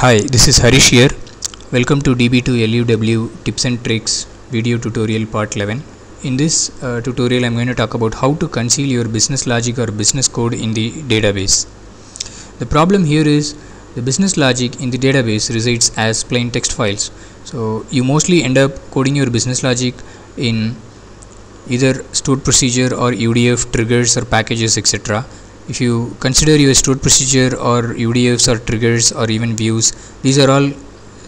Hi, this is Harish here. Welcome to DB2LUW tips and tricks video tutorial part 11. In this uh, tutorial, I'm going to talk about how to conceal your business logic or business code in the database. The problem here is the business logic in the database resides as plain text files. So you mostly end up coding your business logic in either stored procedure or UDF triggers or packages etc if you consider your stored procedure or UDFs or triggers or even views these are all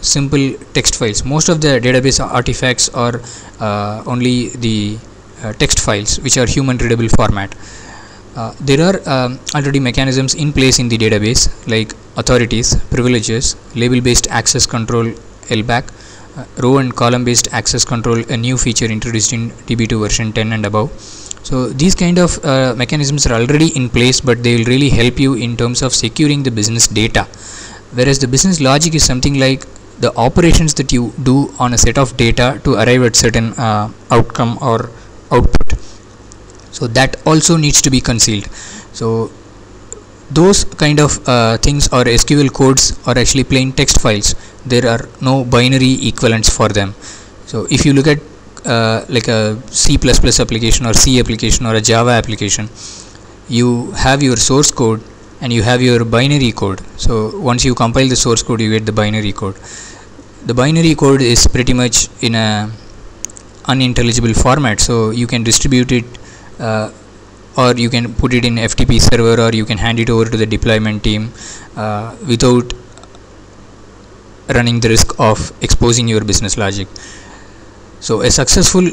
simple text files. Most of the database artifacts are uh, only the uh, text files which are human readable format. Uh, there are um, already mechanisms in place in the database like authorities privileges label based access control LBAC uh, row and column based access control a new feature introduced in DB2 version 10 and above so these kind of uh, mechanisms are already in place but they will really help you in terms of securing the business data. Whereas the business logic is something like the operations that you do on a set of data to arrive at certain uh, outcome or output. So that also needs to be concealed. So those kind of uh, things or SQL codes are actually plain text files. There are no binary equivalents for them. So if you look at uh, like a C++ application or C application or a Java application you have your source code and you have your binary code. So once you compile the source code you get the binary code. The binary code is pretty much in a unintelligible format. So you can distribute it uh, or you can put it in FTP server or you can hand it over to the deployment team uh, without running the risk of exposing your business logic so a successful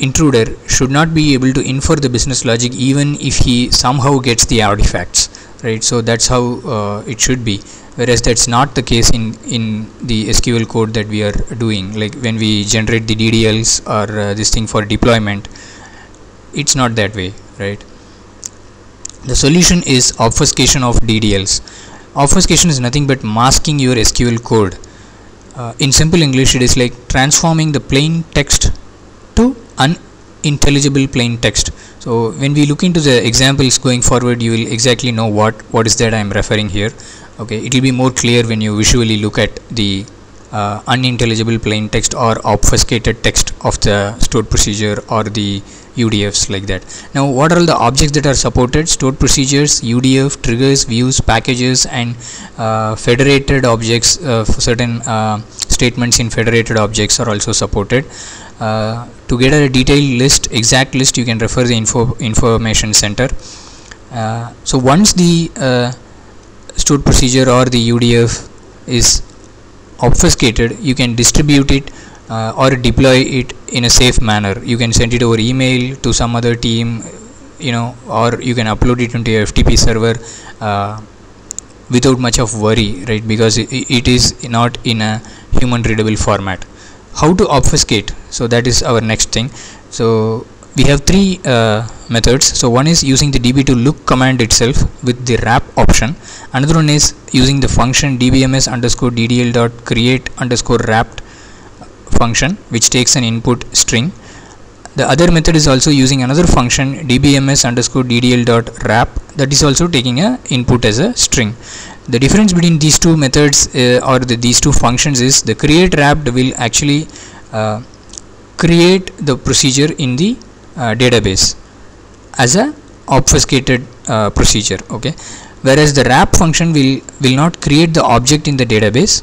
intruder should not be able to infer the business logic even if he somehow gets the artifacts right? So that's how uh, it should be. Whereas that's not the case in in the SQL code that we are doing. Like when we generate the DDLs or uh, this thing for deployment it's not that way right? The solution is obfuscation of DDLs obfuscation is nothing but masking your SQL code uh, in simple English it is like transforming the plain text to unintelligible plain text. So when we look into the examples going forward you will exactly know what what is that I am referring here. Okay it will be more clear when you visually look at the uh, unintelligible plain text or obfuscated text of the stored procedure or the UDFs like that. Now what are all the objects that are supported? Stored procedures, UDF, triggers, views, packages and uh, federated objects, uh, certain uh, statements in federated objects are also supported. Uh, to get a detailed list, exact list you can refer the info information center. Uh, so once the stored procedure or the UDF is obfuscated you can distribute it uh, or deploy it in a safe manner. You can send it over email to some other team you know or you can upload it into your FTP server uh, without much of worry right? Because it, it is not in a human readable format. How to obfuscate? So that is our next thing. So we have three uh, methods. So one is using the db2look command itself with the wrap option. Another one is using the function dbms underscore ddl dot create underscore wrapped function which takes an input string. The other method is also using another function dbms underscore ddl dot wrap that is also taking a input as a string. The difference between these two methods uh, or the, these two functions is the create wrapped will actually uh, create the procedure in the database as a obfuscated uh, procedure okay? Whereas the wrap function will will not create the object in the database.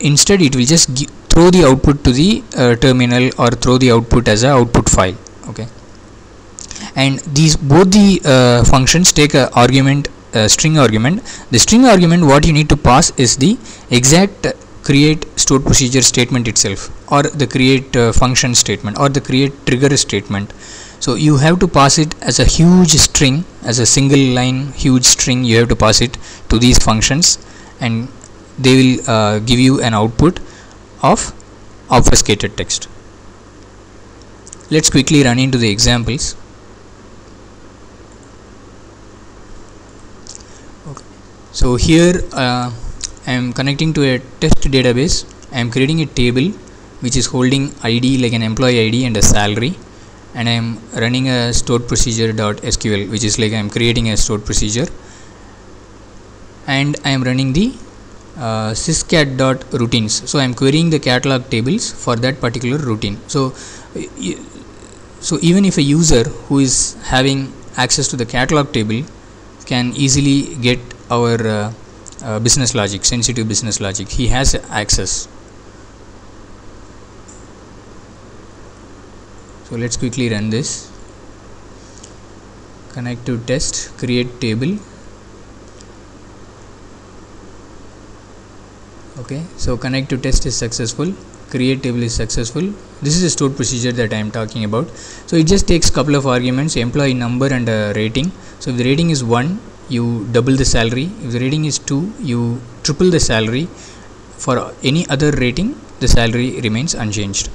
Instead it will just throw the output to the uh, terminal or throw the output as a output file okay? And these both the uh, functions take a argument string argument. The string argument what you need to pass is the exact create stored procedure statement itself or the create uh, function statement or the create trigger statement. So you have to pass it as a huge string as a single line huge string you have to pass it to these functions and they will uh, give you an output of obfuscated text. Let's quickly run into the examples. Okay. so here uh, I am connecting to a test database. I am creating a table which is holding ID like an employee ID and a salary. And I am running a stored procedure dot SQL which is like I am creating a stored procedure. And I am running the uh, syscat dot routines. So i'm querying the catalog tables for that particular routine. So so even if a user who is having access to the catalog table can easily get our uh, uh, business logic sensitive business logic he has access. So let's quickly run this. Connect to test create table. Okay so connect to test is successful create table is successful. This is a stored procedure that i am talking about. So it just takes couple of arguments employee number and a rating. So if the rating is 1 you double the salary. If the rating is 2 you triple the salary. For any other rating the salary remains unchanged.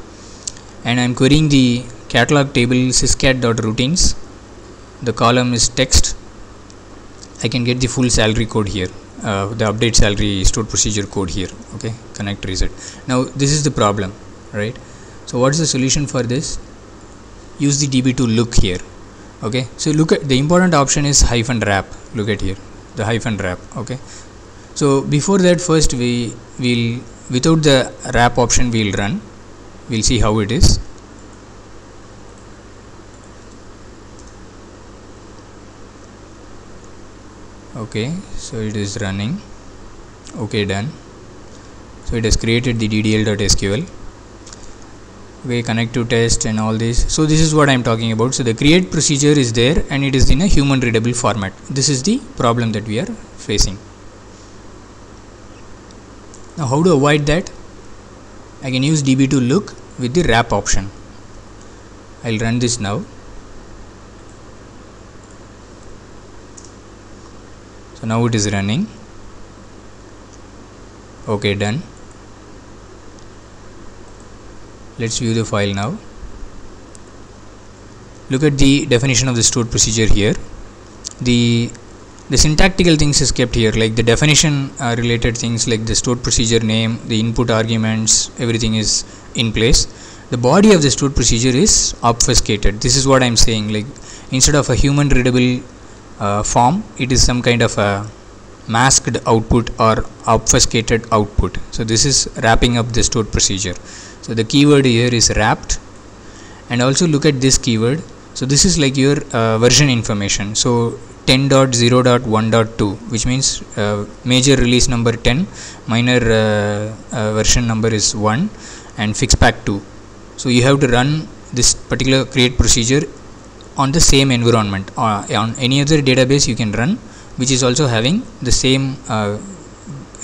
And i am querying the catalog table syscat.routines the column is text. I can get the full salary code here. Uh, the update salary stored procedure code here. Okay connect reset. Now this is the problem right? So what is the solution for this? Use the db2 look here okay? So look at the important option is hyphen wrap. Look at here. The hyphen wrap. Okay? So before that first we will without the wrap option we'll run. We'll see how it is. Okay? So it is running. Okay done. So it has created the ddl.sql okay connect to test and all this. So this is what i'm talking about. So the create procedure is there and it is in a human readable format. This is the problem that we are facing. Now how to avoid that? I can use db2 look with the wrap option. I'll run this now. So now it is running. Okay done let's view the file now. Look at the definition of the stored procedure here. The the syntactical things is kept here like the definition uh, related things like the stored procedure name the input arguments everything is in place. The body of the stored procedure is obfuscated. This is what i'm saying like instead of a human readable uh, form it is some kind of a masked output or obfuscated output. So this is wrapping up the stored procedure so the keyword here is wrapped. And also look at this keyword. So this is like your uh, version information. So 10.0.1.2 which means uh, major release number 10 minor uh, uh, version number is 1 and fix pack 2 so you have to run this particular create procedure on the same environment. Uh, on any other database you can run which is also having the same uh,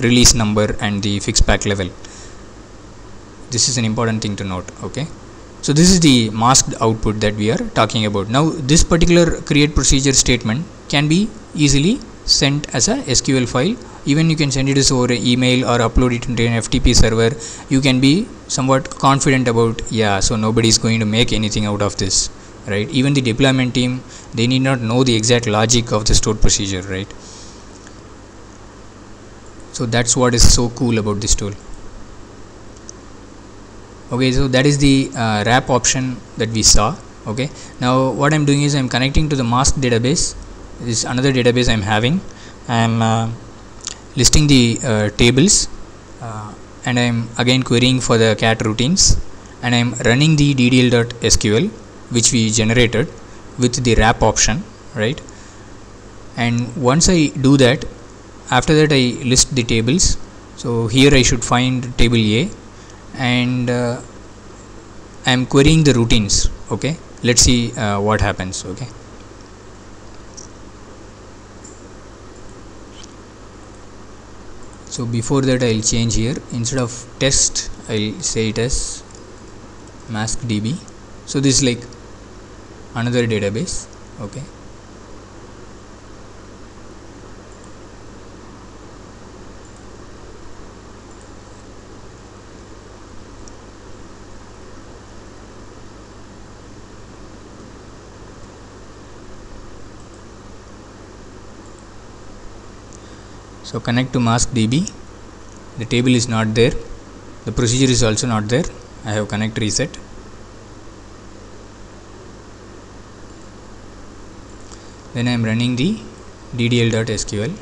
release number and the fix pack level this is an important thing to note okay? So this is the masked output that we are talking about. Now this particular create procedure statement can be easily sent as a sql file. Even you can send it as over an email or upload it into an ftp server. You can be somewhat confident about yeah so nobody is going to make anything out of this right? Even the deployment team they need not know the exact logic of the stored procedure right? So that's what is so cool about this tool okay so that is the uh, wrap option that we saw. Okay now what i'm doing is i'm connecting to the mask database. This is another database i'm having. I'm uh, listing the uh, tables uh, and i'm again querying for the cat routines. And i'm running the ddl.sql which we generated with the wrap option right? And once i do that after that i list the tables. So here i should find table a and uh, I am querying the routines okay? Let's see uh, what happens okay? So before that I'll change here. Instead of test I'll say it as mask db so this is like another database okay so connect to mask db. the table is not there. The procedure is also not there. I have connect reset. Then I am running the ddl.sql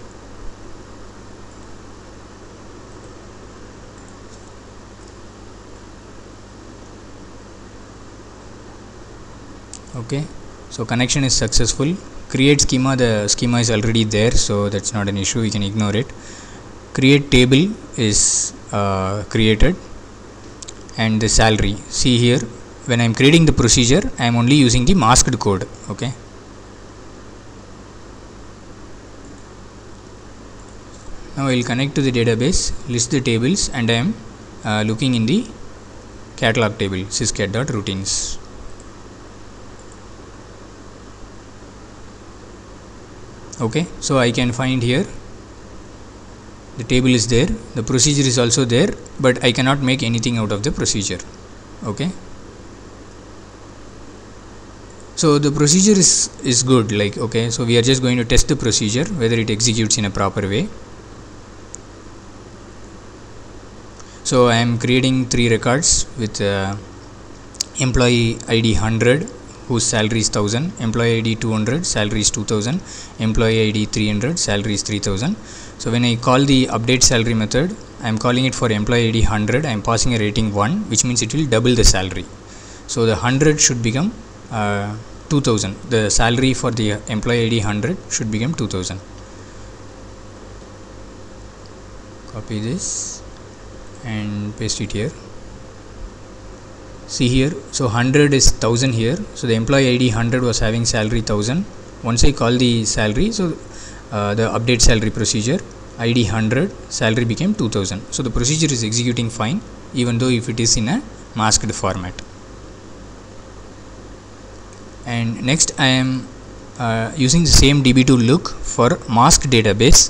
okay. So connection is successful create schema the schema is already there so that's not an issue we can ignore it. Create table is uh, created and the salary. See here when I am creating the procedure I am only using the masked code okay? Now I will connect to the database list the tables and I am uh, looking in the catalog table syscat.routines okay so I can find here. The table is there. The procedure is also there but I cannot make anything out of the procedure. Okay. So the procedure is is good like okay so we are just going to test the procedure whether it executes in a proper way. So I am creating three records with uh, employee ID 100 whose salary is 1000 employee id 200 salary is 2000 employee id 300 salary is 3000 so when i call the update salary method i am calling it for employee id 100 i am passing a rating 1 which means it will double the salary. So the 100 should become uh, 2000 the salary for the employee id 100 should become 2000 copy this and paste it here see here so 100 is 1000 here. So the employee id 100 was having salary 1000 once i call the salary so uh, the update salary procedure id 100 salary became 2000 so the procedure is executing fine even though if it is in a masked format. And next i am uh, using the same db2 look for mask database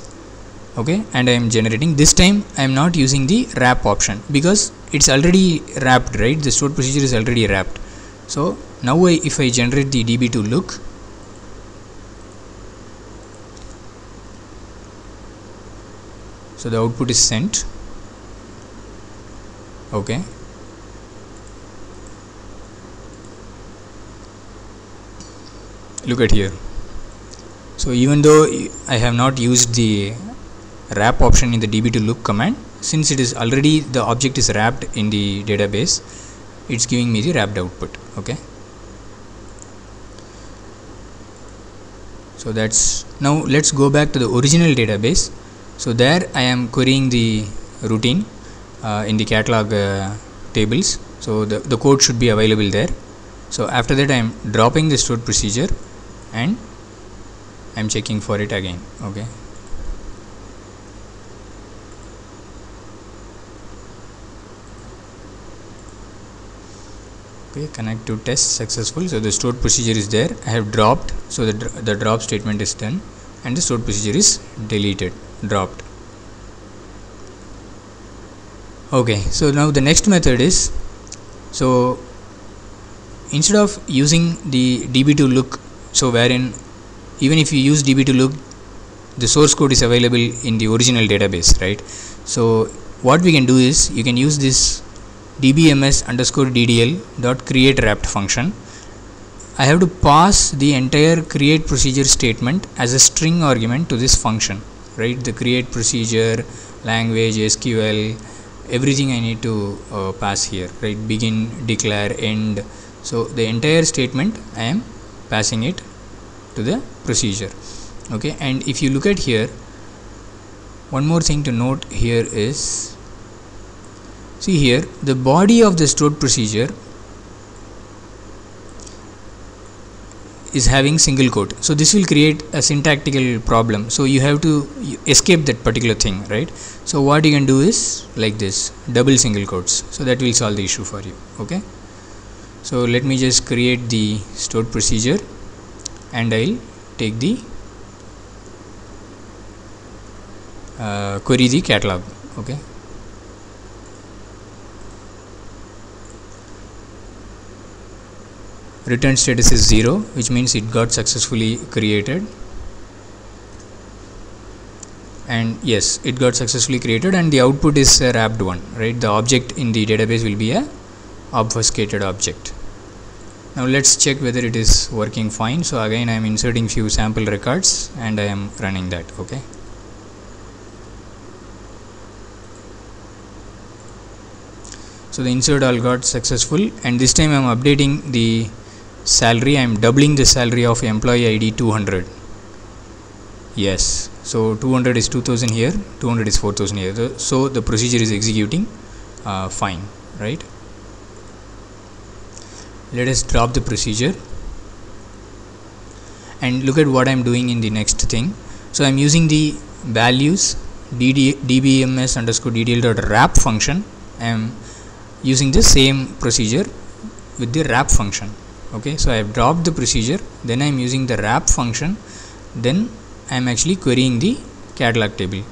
okay? And I am generating this time I am not using the wrap option because it's already wrapped right? The stored procedure is already wrapped. So now I, if I generate the db2 look so the output is sent. Okay. Look at here. So even though I have not used the wrap option in the db2 look command since it is already the object is wrapped in the database it's giving me the wrapped output okay? So that's now let's go back to the original database. So there I am querying the routine uh, in the catalog uh, tables. So the, the code should be available there. So after that I am dropping the stored procedure and I am checking for it again okay okay connect to test successful. So the stored procedure is there. I have dropped. So the, the drop statement is done and the stored procedure is deleted dropped. Okay so now the next method is so instead of using the db2 look so wherein even if you use db2 look the source code is available in the original database right? So what we can do is you can use this dbms underscore ddl dot create wrapped function. I have to pass the entire create procedure statement as a string argument to this function right? The create procedure language SQL everything I need to uh, pass here right? Begin declare end. So the entire statement I am passing it to the procedure okay? And if you look at here one more thing to note here is see here the body of the stored procedure is having single quote so this will create a syntactical problem. So you have to escape that particular thing right? So what you can do is like this double single quotes so that will solve the issue for you okay? So let me just create the stored procedure and I'll take the uh, query the catalog okay return status is 0 which means it got successfully created. And yes it got successfully created and the output is a wrapped one right? The object in the database will be a obfuscated object. Now let's check whether it is working fine. So again I am inserting few sample records and I am running that okay? So the insert all got successful and this time I am updating the salary I am doubling the salary of employee ID 200 yes. So 200 is 2000 here 200 is 4000 here. So the procedure is executing uh, fine right? Let us drop the procedure. And look at what I'm doing in the next thing. So I'm using the values dd, dbms underscore ddl dot wrap function. I am using the same procedure with the wrap function okay so I have dropped the procedure then I am using the wrap function then I am actually querying the catalog table.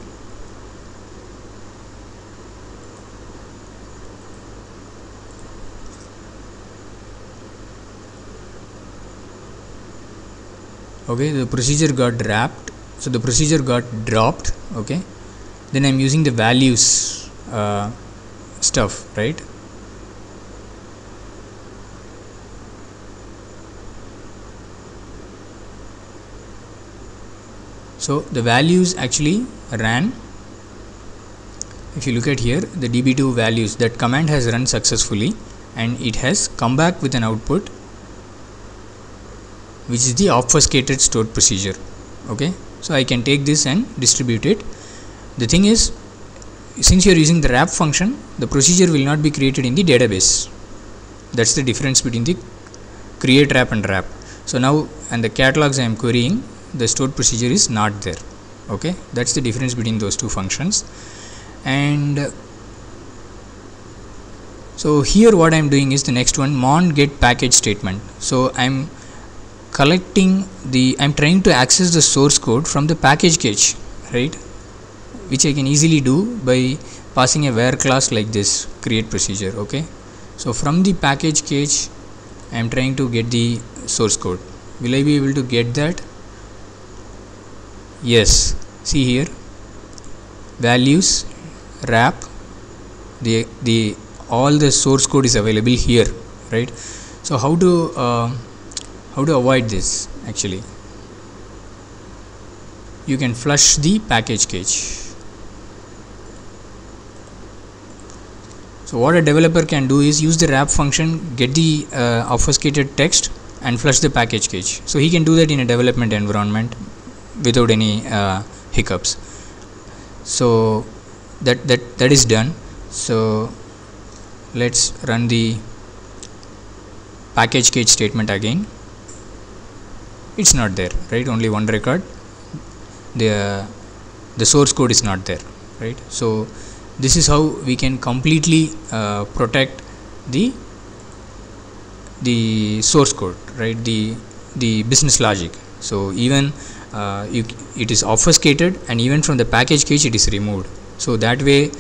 Okay the procedure got wrapped so the procedure got dropped okay. Then I'm using the values uh, stuff right so the values actually ran if you look at here the db2 values that command has run successfully and it has come back with an output which is the obfuscated stored procedure. Okay? So I can take this and distribute it. The thing is since you are using the wrap function the procedure will not be created in the database. That's the difference between the create wrap and wrap. So now and the catalogs I am querying the stored procedure is not there. Okay? That's the difference between those two functions. And uh, so here what I am doing is the next one mon get package statement. So I am collecting the I'm trying to access the source code from the package cache right? Which I can easily do by passing a where class like this create procedure okay? So from the package cache I am trying to get the source code. Will I be able to get that yes. See here. Values wrap. The the all the source code is available here right? So how to uh, how to avoid this actually? You can flush the package cache so what a developer can do is use the wrap function get the uh, obfuscated text and flush the package cache so he can do that in a development environment without any uh, hiccups. So that that that is done. So let's run the package cache statement again. It's not there right? Only one record. The the source code is not there right? So this is how we can completely uh, protect the the source code right? The the business logic. So even uh, you, it is obfuscated and even from the package cache it is removed. So that way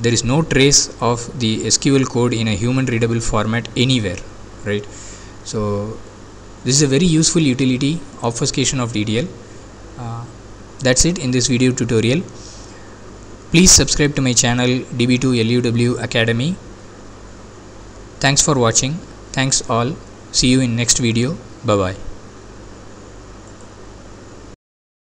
there is no trace of the sql code in a human readable format anywhere right? So this is a very useful utility obfuscation of DDL uh, that's it in this video tutorial. Please subscribe to my channel DB2 LUW Academy. Thanks for watching. Thanks all. See you in next video. Bye bye